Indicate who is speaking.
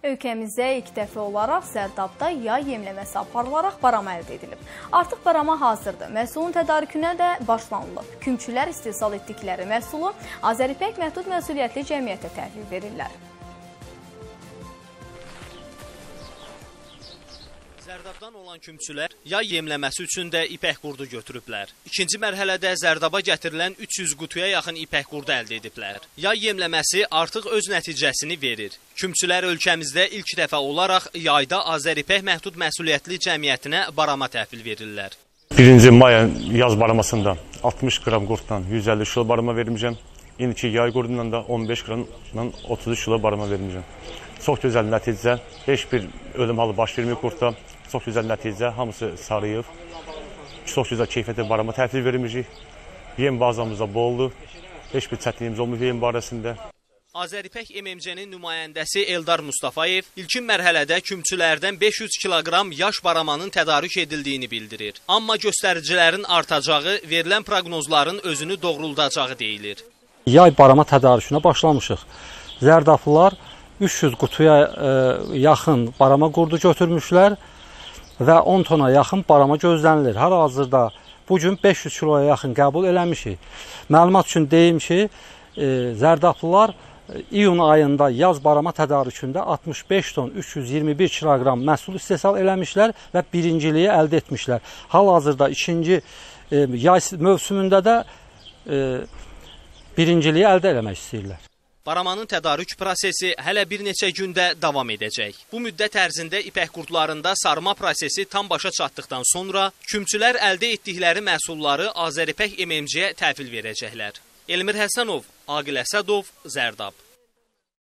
Speaker 1: Ölkəmizdə ilk dəfə olaraq Sərdabda yay yemləməsi aparılaraq barama əldə edilib. Artıq barama hazırdır. Məhsulun tədarükünə də başlanılıb. Kümçülər istehsal etdikləri məhsulu Azəripək Məhdud Məsuliyyətli Cəmiyyətə təhvil verirlər.
Speaker 2: Zərdabdan olan kümçülər yay yemləməsi üçün də ipək qurdu götürüblər. İkinci mərhələdə Zərdaba gətirilən 300 qutuya yaxın ipək qurdu əldə ediblər. Yay yemləməsi artıq öz nəticəsini verir. Kümçülər ölkəmizdə ilk dəfə olaraq yayda Azəripək Məhdud Məsuliyyətli Cəmiyyətinə barama təhvil verirlər.
Speaker 3: 1-ci may yaz baramasında 60 qram qurtla 150 kilo barama vermişəm. İndiki yay qurdunla da 15 qramla 33 kilo barama vermişəm. Çox gözəl nəticə. Heç bir ölüm halı baş vermir qurtda. Çox gözəl nəticə. Hamısı sarıyıb. Çox gözəl keyfiyyətli barama təhvil vermişik. Yem bazamızda boldur. Heç bir çətinliyimiz olmuyor yem barəsində.
Speaker 2: Azəripək MMC-nin nümayəndəsi Eldar Mustafayev ilkin mərhələdə kümçülərdən 500 kiloqram yaş baramanın tədarük edildiyini bildirir. Amma göstəricilərin artacağı verilən proqnozların özünü doğruldacağı deyilir.
Speaker 4: Yay barama tədarükünə başlamışıq. Zərdaflılar 300 qutuya ə, yaxın barama qurdu götürmüşlər və 10 tona yaxın barama gözlənilir. Hal-hazırda bu gün 500 kiloya yaxın qəbul eləmişik. Məlumat üçün deyim ki, ə, Zərdaflılar iyun ayında yaz barama tədarükündə 65 ton 321 kiloqram məhsul istehsal eləmişlər və birinciliyi əldə etmişlər. Hal-hazırda ikinci ə, yay mövsümündə də ə, birinciliyi əldə eləmək istəyirlər.
Speaker 2: Baramanın tədarük prosesi hələ bir neçə gündə davam edəcək. Bu müddət ərzində ipək qurdlarında sarma prosesi tam başa çatdıqdan sonra kümçülər əldə etdikləri məhsulları Azəripək MMC-yə təhvil verəcəklər. Elmir Həsənov, Aqil Əsədov, Zərdab.